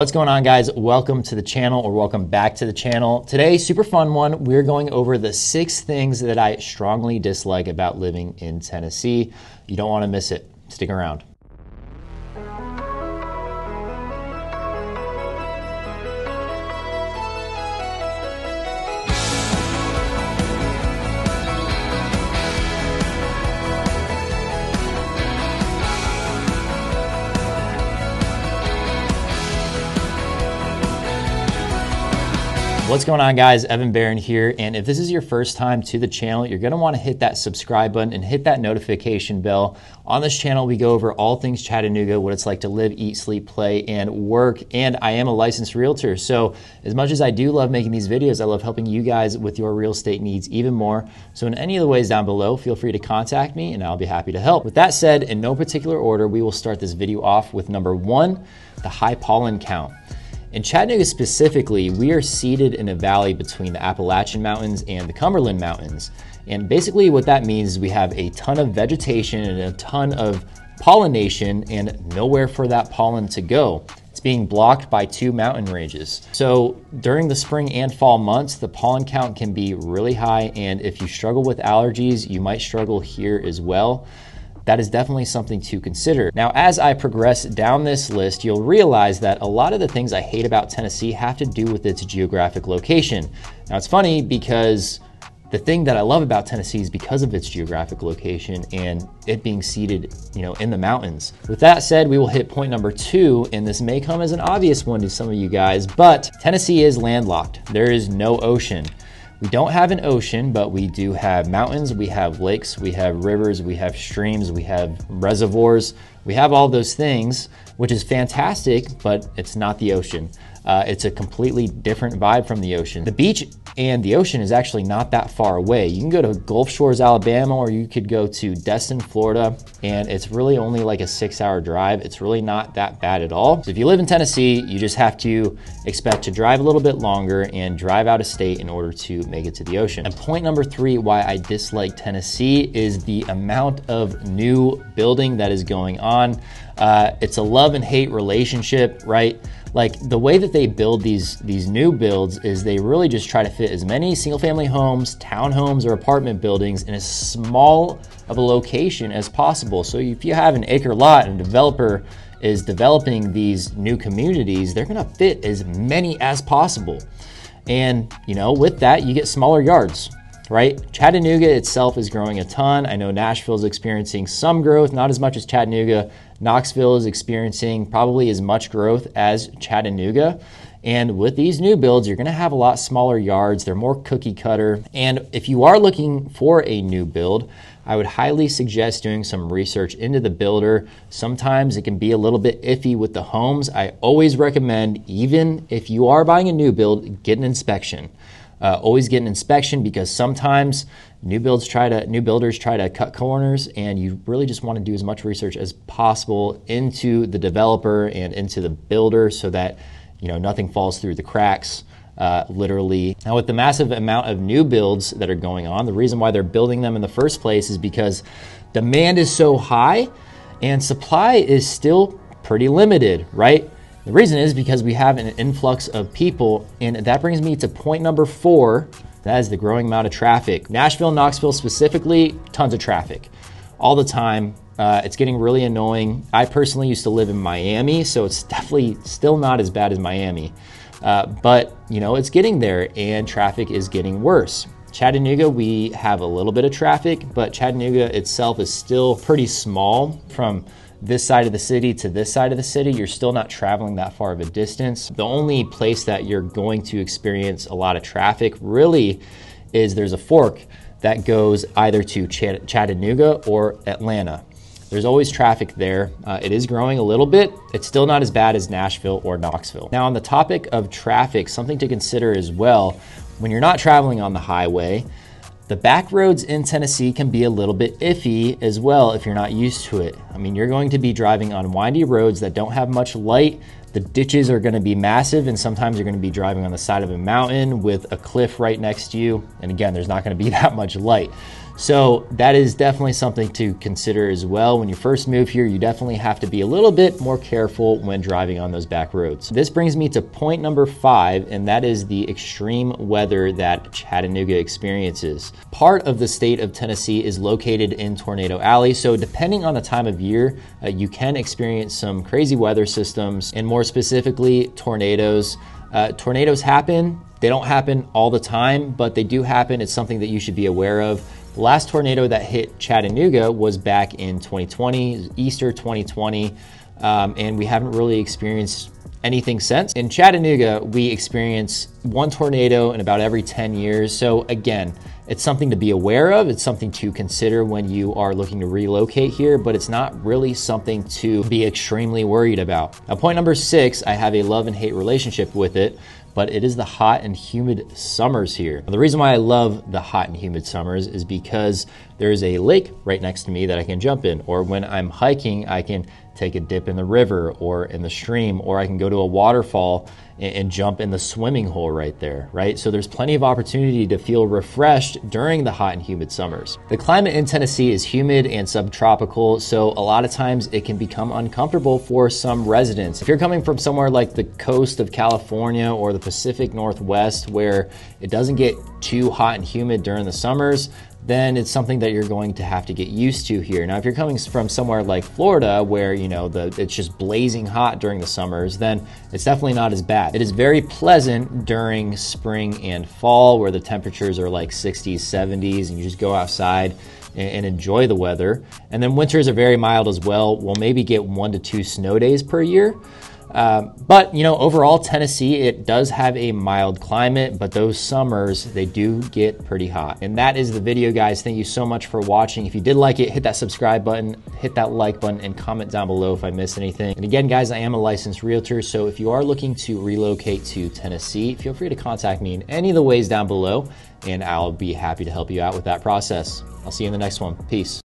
What's going on guys? Welcome to the channel or welcome back to the channel. Today, super fun one. We're going over the six things that I strongly dislike about living in Tennessee. You don't want to miss it. Stick around. What's going on guys? Evan Barron here. And if this is your first time to the channel, you're gonna wanna hit that subscribe button and hit that notification bell. On this channel, we go over all things Chattanooga, what it's like to live, eat, sleep, play, and work. And I am a licensed realtor. So as much as I do love making these videos, I love helping you guys with your real estate needs even more. So in any of the ways down below, feel free to contact me and I'll be happy to help. With that said, in no particular order, we will start this video off with number one, the high pollen count. In Chattanooga specifically, we are seated in a valley between the Appalachian Mountains and the Cumberland Mountains. And basically, what that means is we have a ton of vegetation and a ton of pollination and nowhere for that pollen to go. It's being blocked by two mountain ranges. So during the spring and fall months, the pollen count can be really high. And if you struggle with allergies, you might struggle here as well that is definitely something to consider. Now, as I progress down this list, you'll realize that a lot of the things I hate about Tennessee have to do with its geographic location. Now, it's funny because the thing that I love about Tennessee is because of its geographic location and it being seated, you know, in the mountains. With that said, we will hit point number two, and this may come as an obvious one to some of you guys, but Tennessee is landlocked. There is no ocean. We don't have an ocean, but we do have mountains, we have lakes, we have rivers, we have streams, we have reservoirs. We have all those things, which is fantastic, but it's not the ocean. Uh, it's a completely different vibe from the ocean. The beach and the ocean is actually not that far away. You can go to Gulf Shores, Alabama, or you could go to Destin, Florida, and it's really only like a six hour drive. It's really not that bad at all. So if you live in Tennessee, you just have to expect to drive a little bit longer and drive out of state in order to make it to the ocean. And point number three, why I dislike Tennessee is the amount of new building that is going on. Uh, it's a love and hate relationship, right? Like the way that they build these these new builds is they really just try to fit as many single family homes, townhomes, or apartment buildings in as small of a location as possible. So if you have an acre lot and a developer is developing these new communities, they're gonna fit as many as possible. And you know, with that, you get smaller yards, right? Chattanooga itself is growing a ton. I know Nashville is experiencing some growth, not as much as Chattanooga. Knoxville is experiencing probably as much growth as Chattanooga. And with these new builds, you're going to have a lot smaller yards. They're more cookie cutter. And if you are looking for a new build, I would highly suggest doing some research into the builder. Sometimes it can be a little bit iffy with the homes. I always recommend, even if you are buying a new build, get an inspection. Uh, always get an inspection because sometimes new builds try to new builders try to cut corners, and you really just want to do as much research as possible into the developer and into the builder so that you know nothing falls through the cracks. Uh, literally. Now, with the massive amount of new builds that are going on, the reason why they're building them in the first place is because demand is so high and supply is still pretty limited, right? The reason is because we have an influx of people, and that brings me to point number four. That is the growing amount of traffic. Nashville, Knoxville specifically, tons of traffic all the time. Uh, it's getting really annoying. I personally used to live in Miami, so it's definitely still not as bad as Miami. Uh, but, you know, it's getting there and traffic is getting worse. Chattanooga, we have a little bit of traffic, but Chattanooga itself is still pretty small from this side of the city to this side of the city, you're still not traveling that far of a distance. The only place that you're going to experience a lot of traffic really is there's a fork that goes either to Ch- Chattanooga or Atlanta. There's always traffic there. Uh, it is growing a little bit. It's still not as bad as Nashville or Knoxville. Now, on the topic of traffic, something to consider as well when you're not traveling on the highway, the back roads in Tennessee can be a little bit iffy as well if you're not used to it. I mean, you're going to be driving on windy roads that don't have much light. The ditches are going to be massive, and sometimes you're going to be driving on the side of a mountain with a cliff right next to you. And again, there's not going to be that much light. So that is definitely something to consider as well. When you first move here, you definitely have to be a little bit more careful when driving on those back roads. This brings me to point number five, and that is the extreme weather that Chattanooga experiences. Part of the state of Tennessee is located in Tornado Alley, so depending on the time of year, uh, you can experience some crazy weather systems, and more specifically, tornadoes. Uh, tornadoes happen. They don't happen all the time, but they do happen. It's something that you should be aware of. Last tornado that hit Chattanooga was back in 2020, Easter 2020, um, and we haven't really experienced anything since. In Chattanooga, we experience one tornado in about every 10 years. So, again, it's something to be aware of. It's something to consider when you are looking to relocate here, but it's not really something to be extremely worried about. Now, point number six, I have a love and hate relationship with it but it is the hot and humid summers here. The reason why I love the hot and humid summers is because there is a lake right next to me that I can jump in, or when I'm hiking, I can take a dip in the river or in the stream, or I can go to a waterfall and, and, jump in the swimming hole right there, right? So there's plenty of opportunity to feel refreshed during the hot and humid summers. The climate in Tennessee is humid and subtropical, so a lot of times it can become uncomfortable for some residents. If you're coming from somewhere like the coast of California or the Pacific Northwest where it doesn't get too hot and humid during the summers, then it's something that you're going to have to get used to here. Now, if you're coming from somewhere like Florida, where you know the it's just blazing hot during the summers, then it's definitely not as bad. It is very pleasant during spring and fall, where the temperatures are like 60s, 70s, and you just go outside and, enjoy the weather. And then winters are very mild as well. We'll maybe get one to two snow days per year. Um, but you know, overall, Tennessee it does have a mild climate, but those summers they do get pretty hot. And that is the video, guys. Thank you so much for watching. If you did like it, hit that subscribe button, hit that like button, and comment down below if I missed anything. And again, guys, I am a licensed realtor, so if you are looking to relocate to Tennessee, feel free to contact me in any of the ways down below, and I'll be happy to help you out with that process. I'll see you in the next one. Peace.